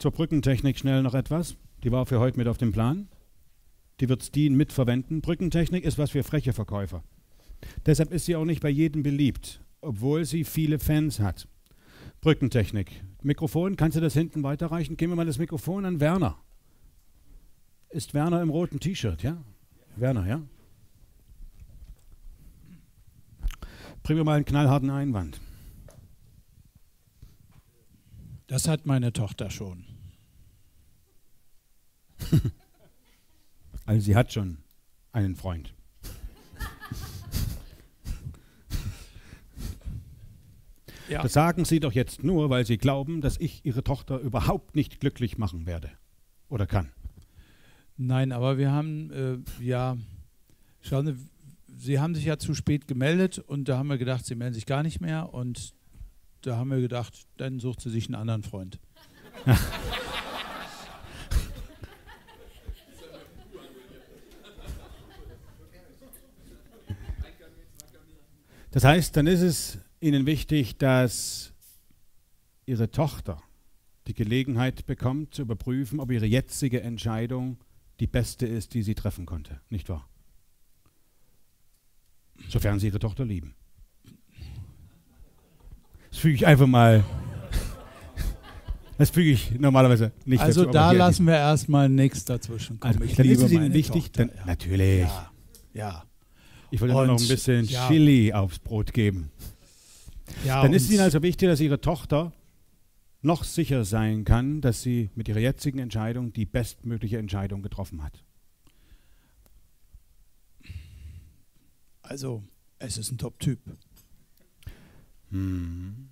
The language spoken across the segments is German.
Zur Brückentechnik schnell noch etwas. Die war für heute mit auf dem Plan. Die wird Steen mitverwenden. Brückentechnik ist was für freche Verkäufer. Deshalb ist sie auch nicht bei jedem beliebt, obwohl sie viele Fans hat. Brückentechnik. Mikrofon, kannst du das hinten weiterreichen? Geben wir mal das Mikrofon an Werner. Ist Werner im roten T-Shirt, ja? Werner, ja? Bringen wir mal einen knallharten Einwand. Das hat meine Tochter schon. also sie hat schon einen Freund. Ja. Das sagen Sie doch jetzt nur, weil Sie glauben, dass ich Ihre Tochter überhaupt nicht glücklich machen werde oder kann. Nein, aber wir haben äh, ja, schauen Sie, Sie haben sich ja zu spät gemeldet und da haben wir gedacht, Sie melden sich gar nicht mehr und da haben wir gedacht, dann sucht sie sich einen anderen Freund. Das heißt, dann ist es Ihnen wichtig, dass Ihre Tochter die Gelegenheit bekommt, zu überprüfen, ob ihre jetzige Entscheidung die beste ist, die sie treffen konnte. Nicht wahr? Sofern Sie Ihre Tochter lieben. Das füge ich einfach mal. Das füge ich normalerweise nicht also dazu. Also da lassen wir erstmal nichts dazwischen kommen. Also, ich dann ist es Ihnen wichtig, Tochter, dann, ja. natürlich. Ja. ja. Ich wollte noch ein bisschen ja. Chili aufs Brot geben. Ja, Dann ist es Ihnen also wichtig, dass Ihre Tochter noch sicher sein kann, dass sie mit ihrer jetzigen Entscheidung die bestmögliche Entscheidung getroffen hat. Also, es ist ein Top-Typ. Hm.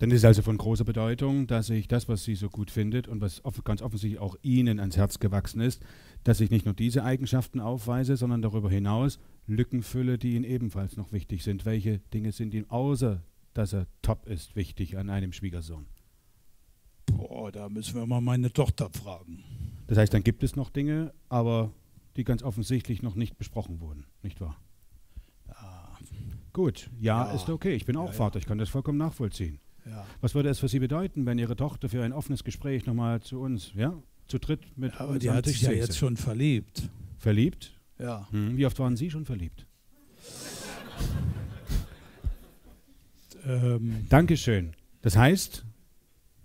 Dann ist es also von großer Bedeutung, dass ich das, was sie so gut findet und was off ganz offensichtlich auch Ihnen ans Herz gewachsen ist, dass ich nicht nur diese Eigenschaften aufweise, sondern darüber hinaus Lücken fülle, die Ihnen ebenfalls noch wichtig sind. Welche Dinge sind Ihnen außer dass er top ist, wichtig an einem Schwiegersohn? Boah, da müssen wir mal meine Tochter fragen. Das heißt, dann gibt es noch Dinge, aber die ganz offensichtlich noch nicht besprochen wurden, nicht wahr? Ja. Gut, ja, ja. ist okay. Ich bin auch ja, Vater, ich kann das vollkommen nachvollziehen. Was würde es für Sie bedeuten, wenn Ihre Tochter für ein offenes Gespräch nochmal zu uns, ja, zu dritt mit ja, aber die hat sich ja jetzt schon verliebt. Verliebt? Ja. Hm, wie oft waren Sie schon verliebt? Ähm, Dankeschön. Das heißt,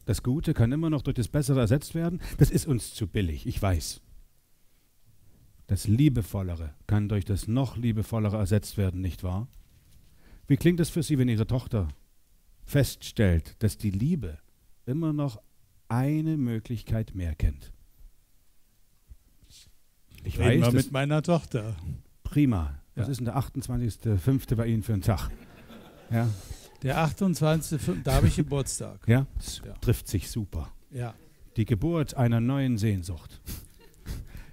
das Gute kann immer noch durch das Bessere ersetzt werden. Das ist uns zu billig, ich weiß. Das Liebevollere kann durch das noch Liebevollere ersetzt werden, nicht wahr? Wie klingt es für Sie, wenn Ihre Tochter feststellt, dass die Liebe immer noch eine Möglichkeit mehr kennt? Ich Reden weiß. mit meiner Tochter. Prima. Was ja. ist denn der 28.05. bei Ihnen für ein Tag? Ja. Der 28. da habe ich Geburtstag. Ja, das ja. trifft sich super. Ja. Die Geburt einer neuen Sehnsucht.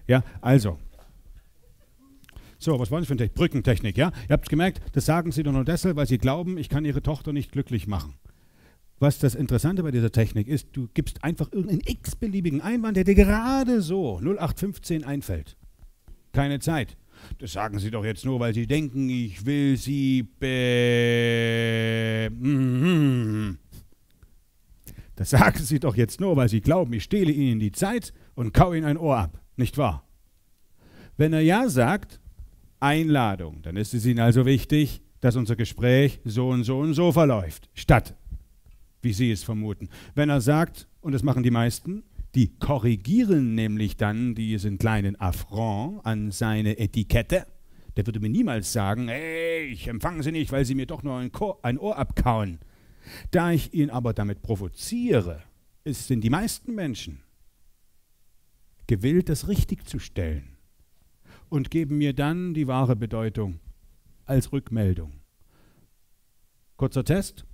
ja, also. So, was wollen Sie für eine Brückentechnik, ja? Ihr habt gemerkt, das sagen Sie doch nur deshalb, weil Sie glauben, ich kann Ihre Tochter nicht glücklich machen. Was das Interessante bei dieser Technik ist, du gibst einfach irgendeinen x-beliebigen Einwand, der dir gerade so 0815 einfällt. Keine Zeit. Das sagen Sie doch jetzt nur, weil Sie denken, ich will Sie be. Mhm. Das sagen Sie doch jetzt nur, weil Sie glauben, ich stehle Ihnen die Zeit und kau Ihnen ein Ohr ab, nicht wahr? Wenn er Ja sagt, Einladung, dann ist es Ihnen also wichtig, dass unser Gespräch so und so und so verläuft, statt, wie Sie es vermuten. Wenn er sagt, und das machen die meisten, die korrigieren nämlich dann diesen kleinen Affront an seine Etikette. Der würde mir niemals sagen, hey, ich empfange Sie nicht, weil Sie mir doch nur ein, ein Ohr abkauen. Da ich ihn aber damit provoziere, sind die meisten Menschen gewillt, das richtig zu stellen und geben mir dann die wahre Bedeutung als Rückmeldung. Kurzer Test.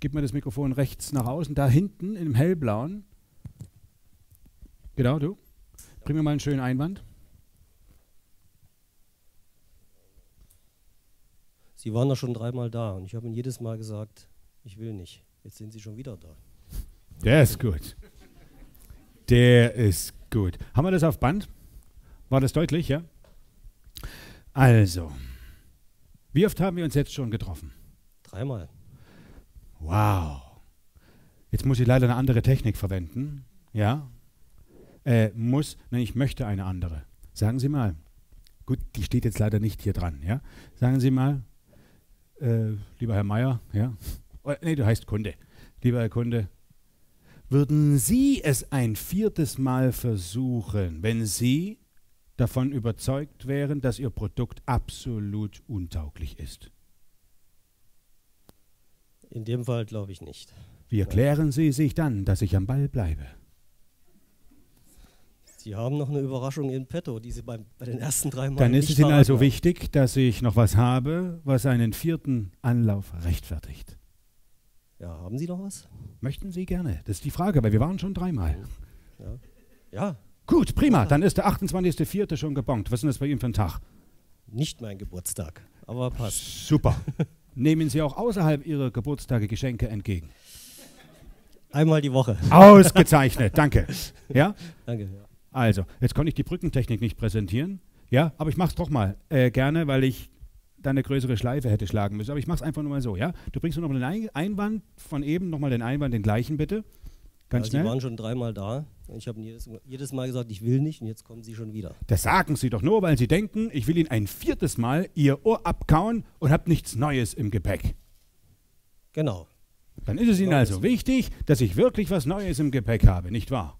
Gib mir das Mikrofon rechts nach außen, da hinten im hellblauen Genau, du. Bring mir mal einen schönen Einwand. Sie waren doch schon dreimal da und ich habe Ihnen jedes Mal gesagt, ich will nicht. Jetzt sind Sie schon wieder da. Der ist gut. Der ist gut. Haben wir das auf Band? War das deutlich, ja? Also, wie oft haben wir uns jetzt schon getroffen? Dreimal. Wow. Jetzt muss ich leider eine andere Technik verwenden. Ja, äh, muss, nein, ich möchte eine andere. Sagen Sie mal, gut, die steht jetzt leider nicht hier dran, ja? Sagen Sie mal, äh, lieber Herr Meier, ja? Oh, nee, du heißt Kunde. Lieber Herr Kunde, würden Sie es ein viertes Mal versuchen, wenn Sie davon überzeugt wären, dass Ihr Produkt absolut untauglich ist? In dem Fall glaube ich nicht. Wie erklären Sie sich dann, dass ich am Ball bleibe? Sie haben noch eine Überraschung in petto, die Sie beim, bei den ersten drei Mal Dann ist es Ihnen also haben. wichtig, dass ich noch was habe, was einen vierten Anlauf rechtfertigt. Ja, haben Sie noch was? Möchten Sie gerne? Das ist die Frage, weil wir waren schon dreimal. Ja. Ja, Gut, prima. Dann ist der 28.04. schon gebongt. Was ist denn das bei Ihnen für ein Tag? nicht mein Geburtstag, aber passt. Super. Nehmen Sie auch außerhalb Ihrer Geburtstage Geschenke entgegen. Einmal die Woche. Ausgezeichnet, danke. Ja? Danke. Ja. Also, jetzt konnte ich die Brückentechnik nicht präsentieren. Ja, aber ich mache es doch mal äh, gerne, weil ich da eine größere Schleife hätte schlagen müssen. Aber ich mache es einfach nur mal so, ja? Du bringst nur noch mal den Ein Einwand von eben, nochmal den Einwand, den gleichen bitte. Ganz ja, Sie schnell. waren schon dreimal da. Ich habe jedes, jedes Mal gesagt, ich will nicht und jetzt kommen Sie schon wieder. Das sagen Sie doch nur, weil Sie denken, ich will Ihnen ein viertes Mal Ihr Ohr abkauen und habe nichts Neues im Gepäck. Genau. Dann ist es Ihnen Ja, also wichtig, dass ich wirklich was Neues im Gepäck habe, nicht wahr?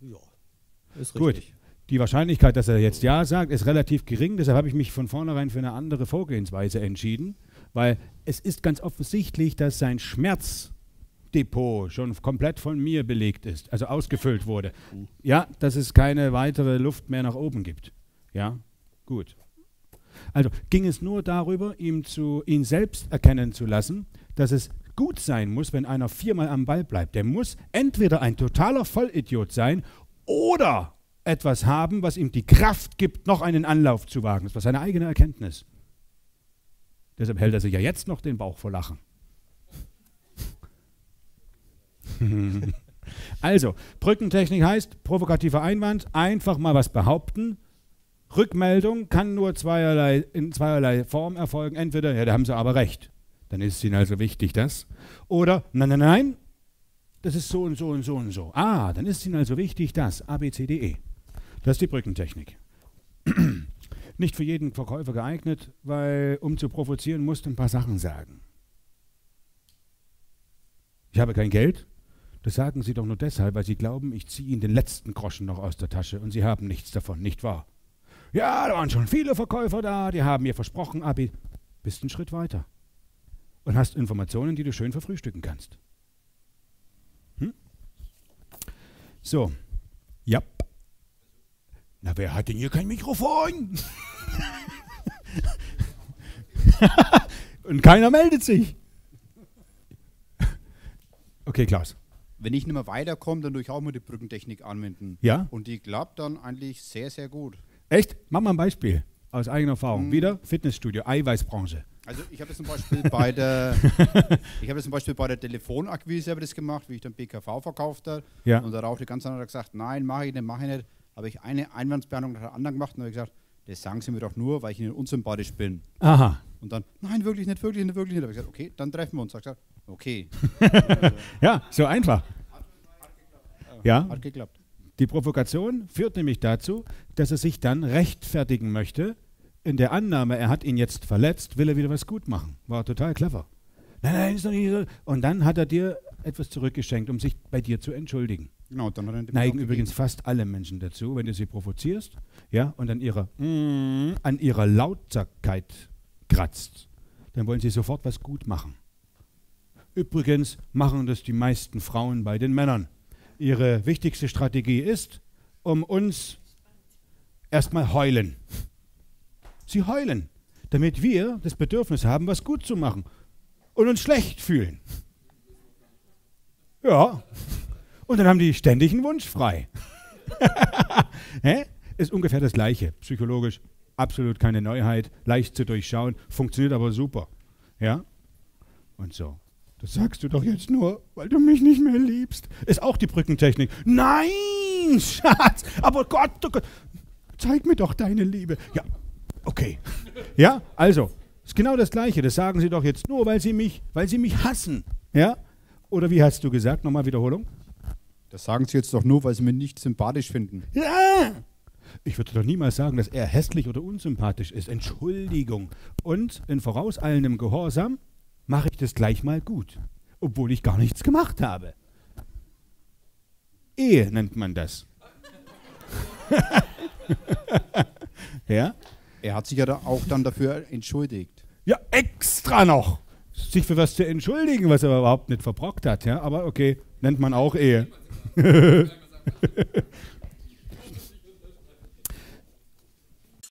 Ja. Ist Gut. richtig. Die Wahrscheinlichkeit, dass er jetzt Ja sagt, ist relativ gering. Deshalb habe ich mich von vornherein für eine andere Vorgehensweise entschieden, weil es ist ganz offensichtlich, dass sein Schmerzdepot schon komplett von mir belegt ist, also ausgefüllt wurde. Ja, dass es keine weitere Luft mehr nach oben gibt. Ja, gut. Also ging es nur darüber, ihm zu, ihn selbst erkennen zu lassen, dass es gut sein muss, wenn einer viermal am Ball bleibt. Der muss entweder ein totaler Vollidiot sein oder etwas haben, was ihm die Kraft gibt, noch einen Anlauf zu wagen. Das war seine eigene Erkenntnis. Deshalb hält er sich ja jetzt noch den Bauch vor Lachen. also, Brückentechnik heißt, provokativer Einwand, einfach mal was behaupten. Rückmeldung kann nur zweierlei, in zweierlei Form erfolgen. Entweder, ja, da haben sie aber recht. Dann ist es ihnen also wichtig, das. Oder, nein, nein, nein, das ist so und so und so und so. Ah, dann ist es ihnen also wichtig, das. A, B, C, D, E. Das ist die Brückentechnik. Nicht für jeden Verkäufer geeignet, weil, um zu provozieren, musst du ein paar Sachen sagen. Ich habe kein Geld. Das sagen Sie doch nur deshalb, weil Sie glauben, ich ziehe Ihnen den letzten Groschen noch aus der Tasche und Sie haben nichts davon, nicht wahr? Ja, da waren schon viele Verkäufer da, die haben mir versprochen, Abi, bist einen Schritt weiter. Und hast Informationen, die du schön verfrühstücken kannst. Hm? So. Ja. Na, wer hat denn hier kein Mikrofon? Und keiner meldet sich. Okay, Klaus. Wenn ich nicht mehr weiterkomme, dann tue ich auch mal die Brückentechnik anwenden. Ja? Und die klappt dann eigentlich sehr, sehr gut. Echt? Mach mal ein Beispiel aus eigener Erfahrung. Hm. Wieder Fitnessstudio, Eiweißbranche. Also ich habe das zum Beispiel bei der, ich habe das zum Beispiel bei der Telefonakquise habe das gemacht, wie ich dann BKV verkauft habe. Ja. Und darauf die ganze Zeit hat er gesagt, nein, mache ich nicht, mache ich nicht. Habe ich eine Einwandsbehandlung nach der anderen gemacht und habe gesagt, das sagen Sie mir doch nur, weil ich Ihnen unsympathisch bin. Aha. Und dann, nein, wirklich nicht, wirklich nicht, wirklich nicht. Habe ich gesagt, okay, dann treffen wir uns. Habe gesagt, okay, Ja, so einfach. Ja, hat geklappt. die Provokation führt nämlich dazu, dass er sich dann rechtfertigen möchte. In der Annahme, er hat ihn jetzt verletzt, will er wieder was gut machen. War total clever. Nein, nein, ist doch nicht so. Und dann hat er dir etwas zurückgeschenkt, um sich bei dir zu entschuldigen. Genau, dann hat er Neigen übrigens fast alle Menschen dazu, wenn du sie provozierst, ja, und an ihrer, mm, an ihrer Lauterkeit kratzt, dann wollen sie sofort was gut machen. Übrigens machen das die meisten Frauen bei den Männern. Ihre wichtigste Strategie ist, um uns erstmal heulen. Sie heulen, damit wir das Bedürfnis haben, was gut zu machen und uns schlecht fühlen. Ja, und dann haben die ständig einen Wunsch frei. Ist ungefähr das Gleiche. Psychologisch absolut keine Neuheit, leicht zu durchschauen, funktioniert aber super. Ja? Und so. Das sagst du doch jetzt nur, weil du mich nicht mehr liebst. Ist auch die Brückentechnik. Nein, Schatz, aber Gott, oh Gott, zeig mir doch deine Liebe. Ja, okay. Ja, also, ist genau das Gleiche. Das sagen sie doch jetzt nur, weil sie mich, weil sie mich hassen. Ja? Oder wie hast du gesagt? Nochmal Wiederholung. Das sagen Sie jetzt doch nur, weil Sie mich nicht sympathisch finden. Ja! Ich würde doch niemals sagen, dass er hässlich oder unsympathisch ist. Entschuldigung. Und in vorauseilendem Gehorsam mache ich das gleich mal gut, obwohl ich gar nichts gemacht habe. Ehe nennt man das. ja? Er hat sich ja da auch dann dafür entschuldigt. Ja, extra noch. Sich für was zu entschuldigen, was er überhaupt nicht verbrockt hat. Ja? Aber okay, nennt man auch Ehe.